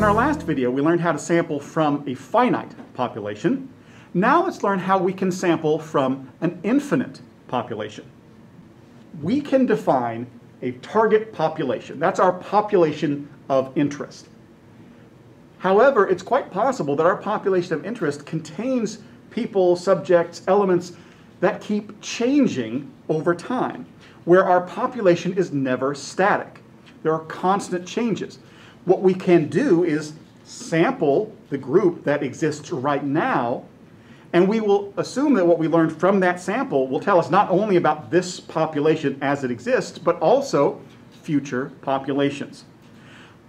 in our last video, we learned how to sample from a finite population. Now let's learn how we can sample from an infinite population. We can define a target population. That's our population of interest. However, it's quite possible that our population of interest contains people, subjects, elements that keep changing over time, where our population is never static. There are constant changes. What we can do is sample the group that exists right now, and we will assume that what we learned from that sample will tell us not only about this population as it exists, but also future populations.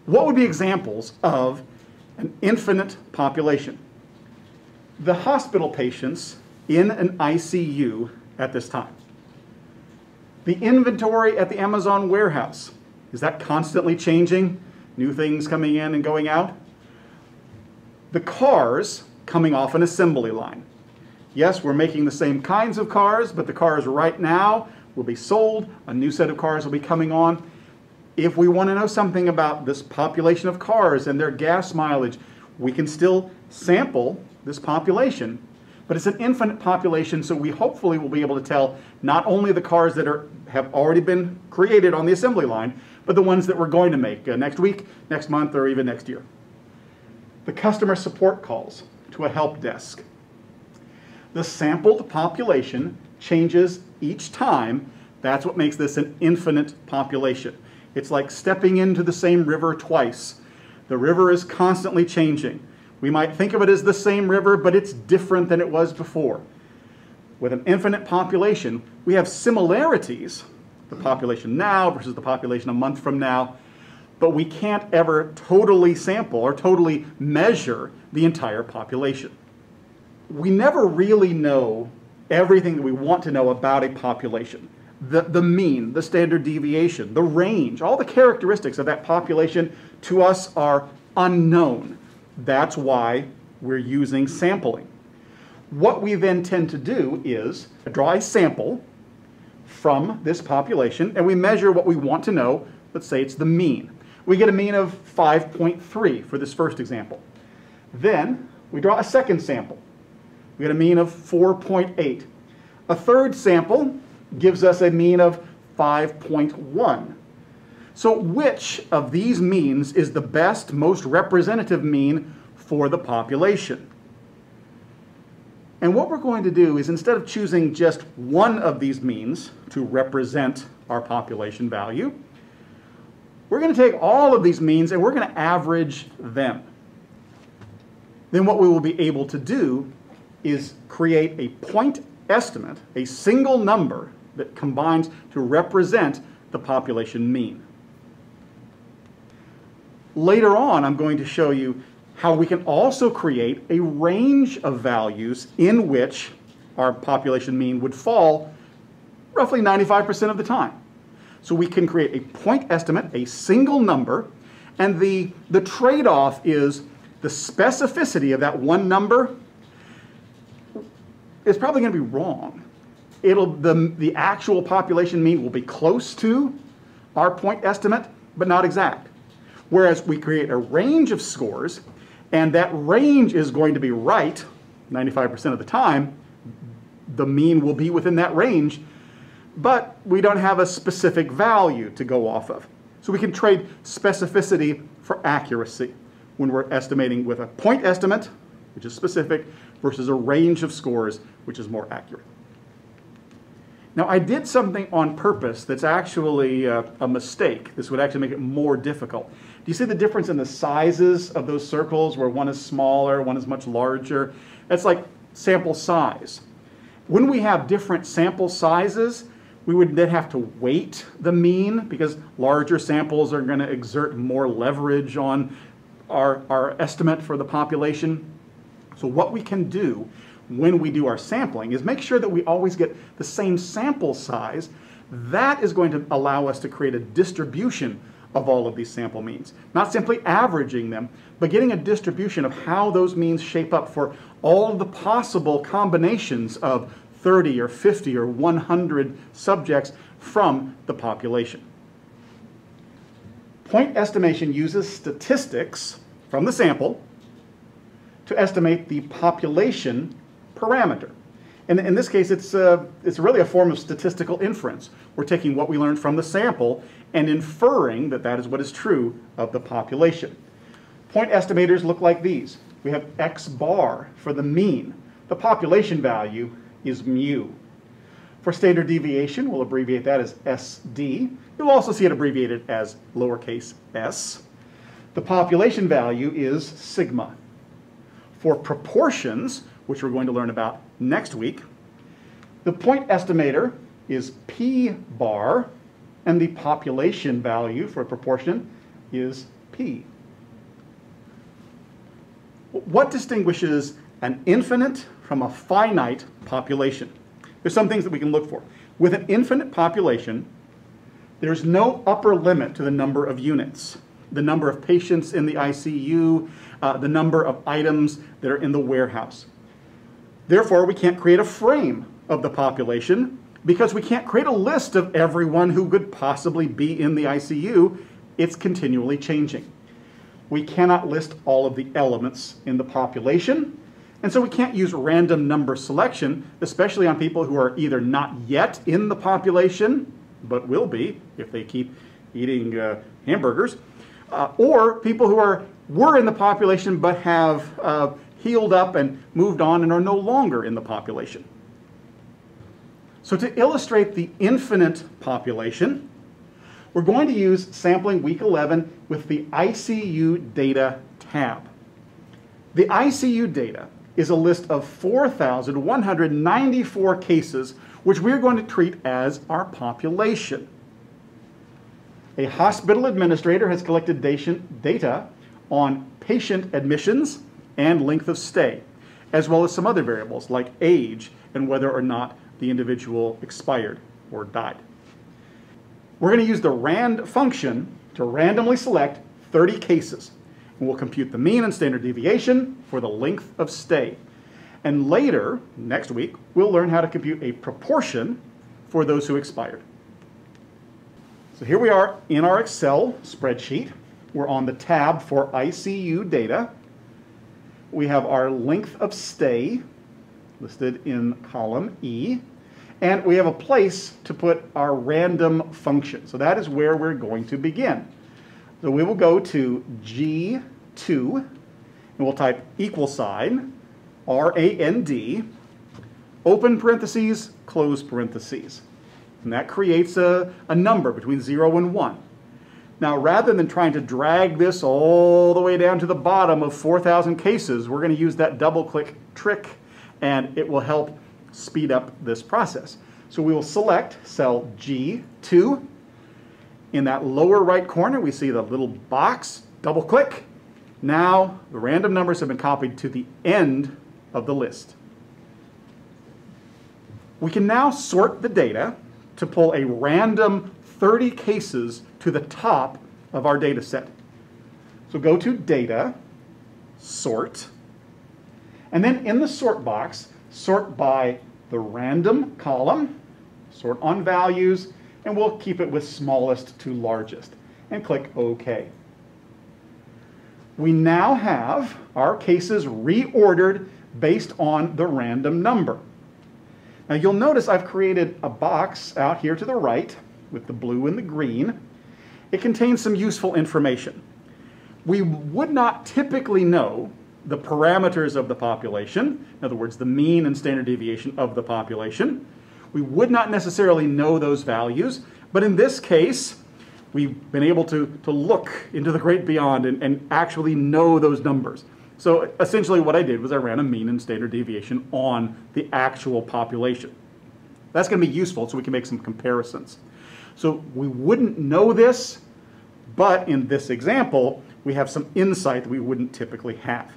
What would be examples of an infinite population? The hospital patients in an ICU at this time. The inventory at the Amazon warehouse, is that constantly changing? New things coming in and going out? The cars coming off an assembly line. Yes, we're making the same kinds of cars, but the cars right now will be sold. A new set of cars will be coming on. If we want to know something about this population of cars and their gas mileage, we can still sample this population but it's an infinite population, so we hopefully will be able to tell not only the cars that are, have already been created on the assembly line, but the ones that we're going to make uh, next week, next month, or even next year. The customer support calls to a help desk. The sampled population changes each time. That's what makes this an infinite population. It's like stepping into the same river twice. The river is constantly changing. We might think of it as the same river, but it's different than it was before. With an infinite population, we have similarities, the population now versus the population a month from now, but we can't ever totally sample or totally measure the entire population. We never really know everything that we want to know about a population. The, the mean, the standard deviation, the range, all the characteristics of that population to us are unknown. That's why we're using sampling. What we then tend to do is draw a sample from this population and we measure what we want to know. Let's say it's the mean. We get a mean of 5.3 for this first example. Then we draw a second sample. We get a mean of 4.8. A third sample gives us a mean of 5.1. So which of these means is the best, most representative mean for the population? And what we're going to do is instead of choosing just one of these means to represent our population value, we're going to take all of these means and we're going to average them. Then what we will be able to do is create a point estimate, a single number that combines to represent the population mean. Later on, I'm going to show you how we can also create a range of values in which our population mean would fall roughly 95% of the time. So we can create a point estimate, a single number, and the, the trade-off is the specificity of that one number is probably going to be wrong. It'll, the, the actual population mean will be close to our point estimate, but not exact. Whereas we create a range of scores, and that range is going to be right 95% of the time. The mean will be within that range, but we don't have a specific value to go off of. So we can trade specificity for accuracy when we're estimating with a point estimate, which is specific, versus a range of scores, which is more accurate. Now I did something on purpose that's actually uh, a mistake. This would actually make it more difficult. Do you see the difference in the sizes of those circles where one is smaller, one is much larger? That's like sample size. When we have different sample sizes, we would then have to weight the mean because larger samples are going to exert more leverage on our, our estimate for the population. So what we can do when we do our sampling is make sure that we always get the same sample size. That is going to allow us to create a distribution of all of these sample means. Not simply averaging them, but getting a distribution of how those means shape up for all of the possible combinations of 30 or 50 or 100 subjects from the population. Point estimation uses statistics from the sample to estimate the population parameter. And in this case, it's, uh, it's really a form of statistical inference. We're taking what we learned from the sample and inferring that that is what is true of the population. Point estimators look like these. We have x bar for the mean. The population value is mu. For standard deviation, we'll abbreviate that as SD. You'll also see it abbreviated as lowercase s. The population value is sigma. For proportions, which we're going to learn about next week, the point estimator is p bar, and the population value for a proportion is p. What distinguishes an infinite from a finite population? There's some things that we can look for. With an infinite population, there's no upper limit to the number of units, the number of patients in the ICU, uh, the number of items that are in the warehouse. Therefore, we can't create a frame of the population because we can't create a list of everyone who could possibly be in the ICU. It's continually changing. We cannot list all of the elements in the population, and so we can't use random number selection, especially on people who are either not yet in the population, but will be if they keep eating uh, hamburgers, uh, or people who are were in the population but have uh, healed up and moved on and are no longer in the population. So to illustrate the infinite population, we're going to use sampling week 11 with the ICU data tab. The ICU data is a list of 4,194 cases which we're going to treat as our population. A hospital administrator has collected data on patient admissions and length of stay, as well as some other variables like age and whether or not the individual expired or died. We're going to use the rand function to randomly select 30 cases and we'll compute the mean and standard deviation for the length of stay. And later, next week, we'll learn how to compute a proportion for those who expired. So here we are in our Excel spreadsheet. We're on the tab for ICU data. We have our length of stay listed in column E. And we have a place to put our random function. So that is where we're going to begin. So we will go to G2, and we'll type equal sign, R-A-N-D, open parentheses, close parentheses. And that creates a, a number between 0 and 1. Now, rather than trying to drag this all the way down to the bottom of 4,000 cases, we're going to use that double-click trick, and it will help speed up this process. So we will select cell G2, in that lower right corner, we see the little box, double click. Now the random numbers have been copied to the end of the list. We can now sort the data to pull a random 30 cases to the top of our data set. So go to Data, Sort, and then in the sort box, sort by the random column, sort on values, and we'll keep it with smallest to largest, and click OK. We now have our cases reordered based on the random number. Now you'll notice I've created a box out here to the right with the blue and the green. It contains some useful information. We would not typically know the parameters of the population, in other words, the mean and standard deviation of the population. We would not necessarily know those values, but in this case, we've been able to, to look into the great beyond and, and actually know those numbers. So essentially what I did was I ran a mean and standard deviation on the actual population. That's going to be useful so we can make some comparisons. So we wouldn't know this, but in this example, we have some insight that we wouldn't typically have.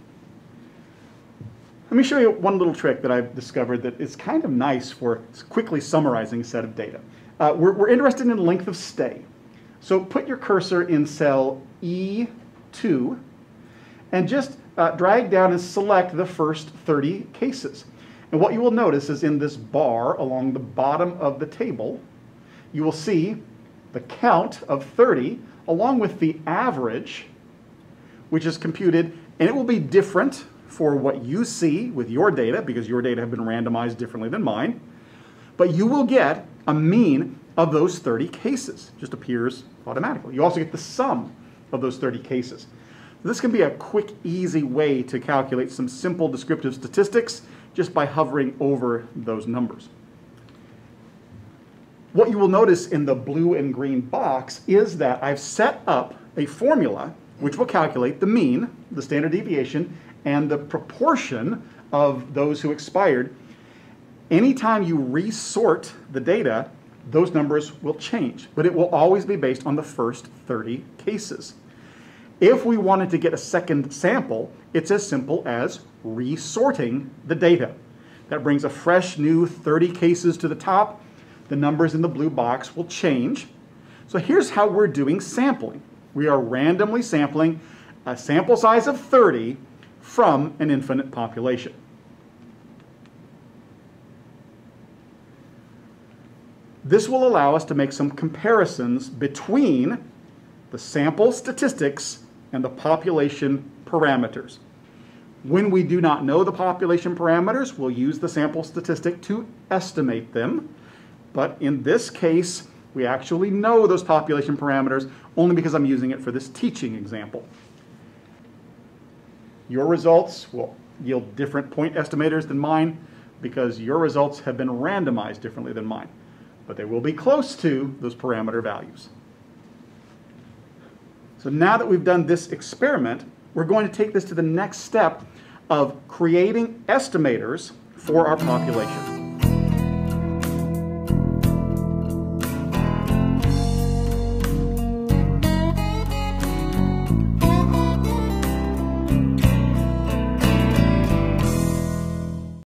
Let me show you one little trick that I've discovered that is kind of nice for quickly summarizing a set of data. Uh, we're, we're interested in length of stay. So put your cursor in cell E2 and just uh, drag down and select the first 30 cases. And what you will notice is in this bar along the bottom of the table, you will see the count of 30 along with the average which is computed, and it will be different for what you see with your data, because your data have been randomized differently than mine. But you will get a mean of those 30 cases, just appears automatically. You also get the sum of those 30 cases. This can be a quick, easy way to calculate some simple descriptive statistics just by hovering over those numbers. What you will notice in the blue and green box is that I've set up a formula which will calculate the mean, the standard deviation, and the proportion of those who expired. Anytime you resort the data, those numbers will change, but it will always be based on the first 30 cases. If we wanted to get a second sample, it's as simple as resorting the data. That brings a fresh new 30 cases to the top the numbers in the blue box will change. So here's how we're doing sampling. We are randomly sampling a sample size of 30 from an infinite population. This will allow us to make some comparisons between the sample statistics and the population parameters. When we do not know the population parameters, we'll use the sample statistic to estimate them. But in this case, we actually know those population parameters only because I'm using it for this teaching example. Your results will yield different point estimators than mine because your results have been randomized differently than mine. But they will be close to those parameter values. So now that we've done this experiment, we're going to take this to the next step of creating estimators for our population.